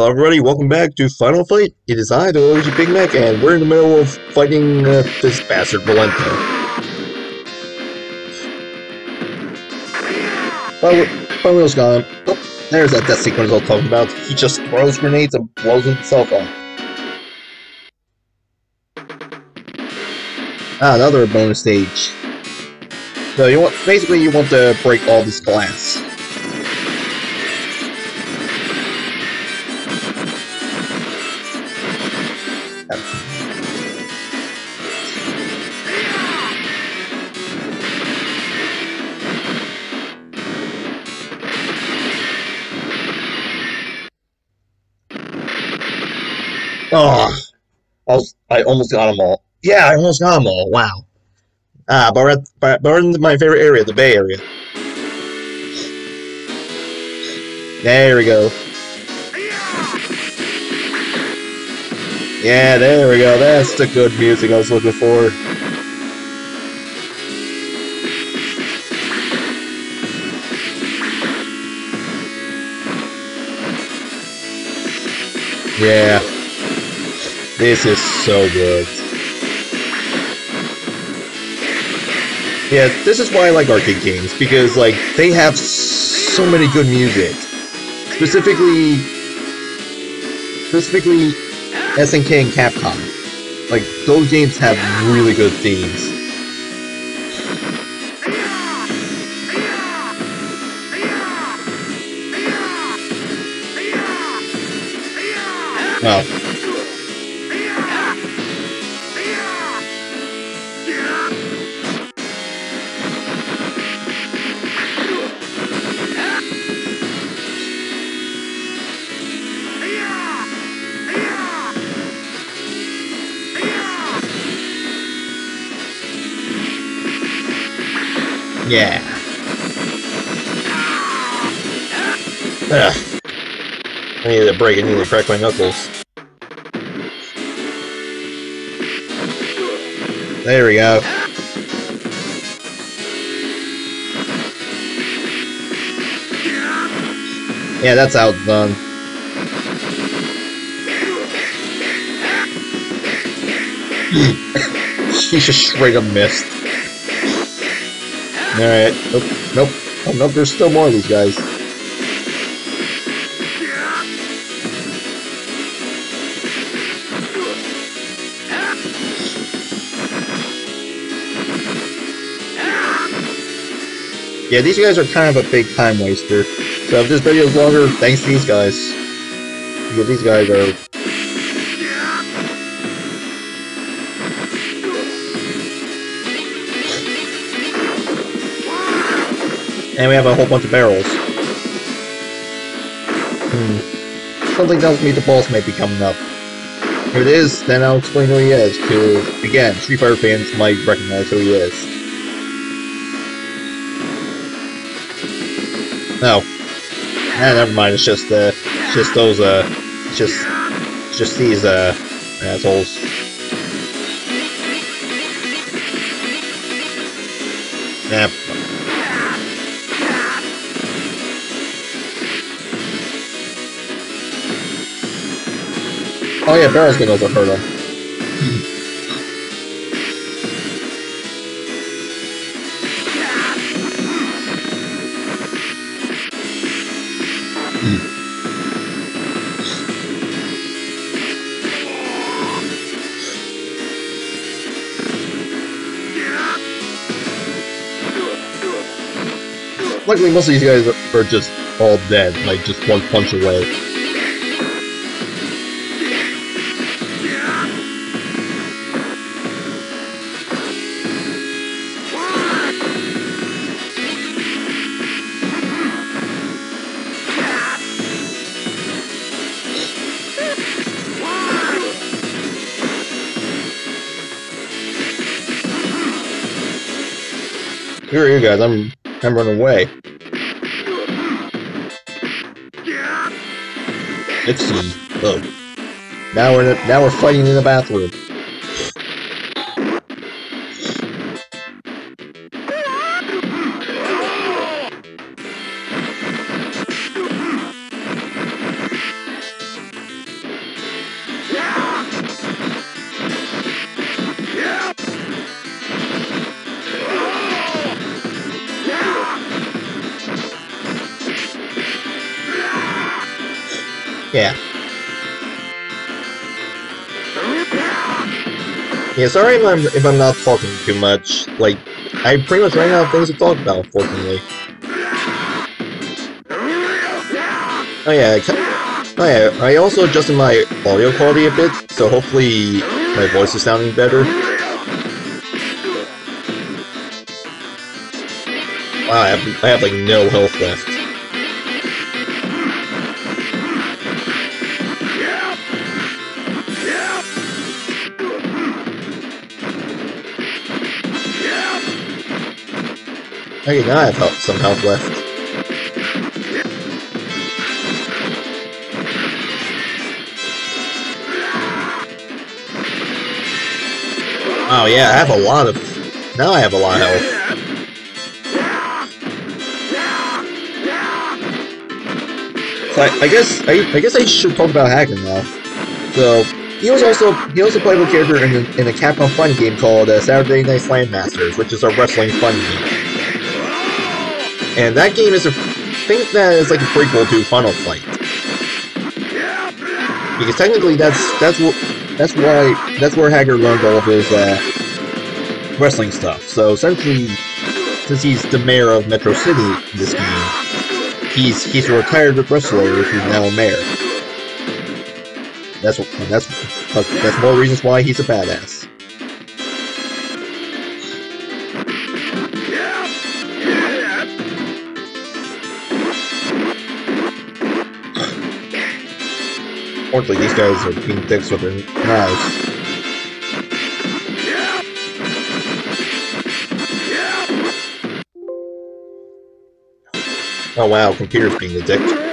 Hello everybody, welcome back to Final Fight. It is I, the OG Bigmak, and we're in the middle of fighting uh, this bastard Rolento. Finally, gone. Oh, there's that death sequence I was talking about. He just throws grenades and blows himself up. Ah, another bonus stage. So you want, basically you want to break all this glass. Oh, I, was, I almost got them all. Yeah, I almost got them all. Wow. Ah, but we're, at, but we're in my favorite area, the Bay Area. There we go. Yeah, there we go. That's the good music I was looking for. Yeah. This is so good. Yeah, this is why I like arcade games, because, like, they have so many good music. Specifically... Specifically, SNK and Capcom. Like, those games have really good themes. Well, Yeah. Ugh. I need a break. I need to crack my knuckles. There we go. Yeah, that's outdone. she just straight up missed. Alright. Nope. Nope. Oh, nope, there's still more of these guys. Yeah, these guys are kind of a big time waster. So if this video is longer, thanks to these guys. Because these guys are And we have a whole bunch of barrels. Hmm. Something tells me the boss might be coming up. If it is, then I'll explain who he is, to, again, Street Fighter fans might recognize who he is. No. Eh, never mind, it's just, uh, just those, uh, just, just these, uh, assholes. Yep. Oh yeah, Barrel's gonna also hurt him. Luckily, most of these guys are just all dead, like just one punch away. Here are you guys. I'm I'm running away. Let's see. Oh. Now we're now we're fighting in the bathroom. Yeah. Yeah, sorry if I'm, if I'm not talking too much. Like, I pretty much ran out of things to talk about, unfortunately. Oh yeah, I, oh yeah, I also adjusted my audio quality a bit, so hopefully my voice is sounding better. Wow, I have, I have like no health left. Okay, now I have some health left. Oh yeah, I have a lot of... Now I have a lot of health. So I, I guess I, I, guess I should talk about Haggar now. So he was also he was a playable character in a, in a Capcom fighting game called uh, Saturday Night Slam Masters, which is a wrestling fun game. And that game is a think that is like a prequel to Final Fight. Because technically that's that's what that's why that's where Haggar learned all of his uh, wrestling stuff. So essentially, since he's the mayor of Metro City in this game, he's he's a retired wrestler who's now a mayor. That's what that's that's more reasons why he's a badass. Unfortunately, these guys are being dicks with their knives. Oh wow, computer's being the dick.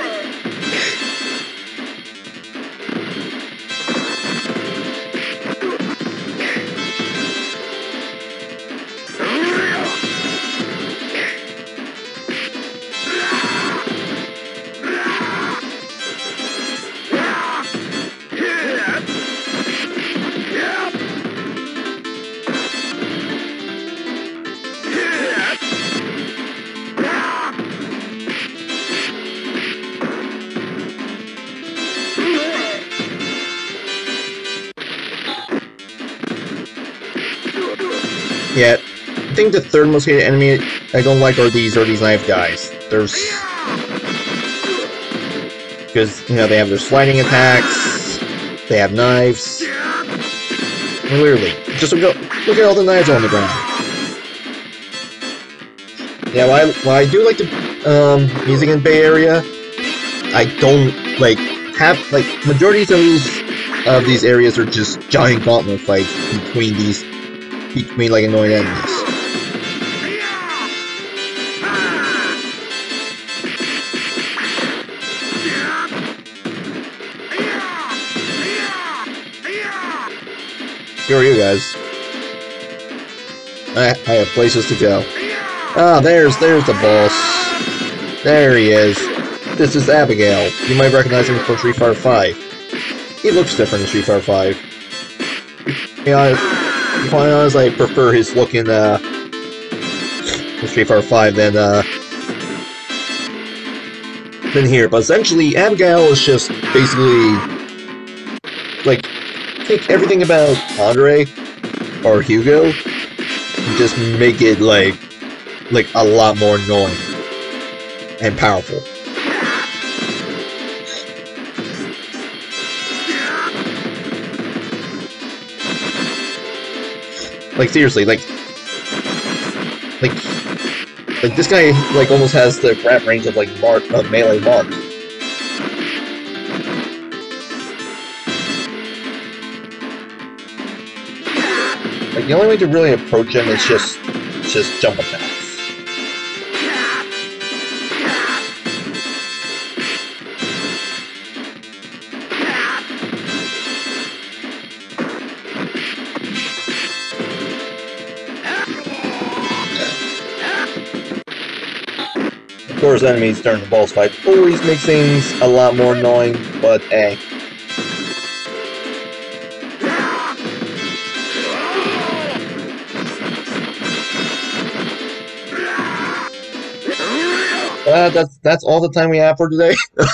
Yeah, I think the third most hated enemy I don't like are these are these knife guys. There's because you know they have their sliding attacks, they have knives. Literally, just look, look at all the knives on the ground. Yeah, while I, while I do like the um, music in Bay Area, I don't like have like majorities of these of these areas are just giant gauntlet fights between these between like annoying enemies. Here are you guys. I, I have places to go. Ah, there's there's the boss. There he is. This is Abigail. You might recognize him from Street Fighter 5. He looks different in Street Fighter 5. Yeah, to be honest, I prefer his look in, uh, Street Fighter 5 than, uh, than here. But essentially, Abigail is just basically, like, take everything about Andre or Hugo and just make it, like, like, a lot more annoying and powerful. Like, seriously, like... Like... Like, this guy, like, almost has the grab range of, like, Marth, of Melee Marth. Like, the only way to really approach him is just, just jump attack. Course, enemies during the boss fight always makes things a lot more annoying, but eh. Uh, that's that's all the time we have for today.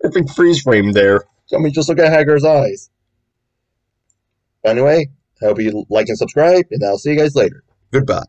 Perfect freeze frame there. I mean, just look at Haggar's eyes. Anyway, I hope you like and subscribe, and I'll see you guys later. Goodbye.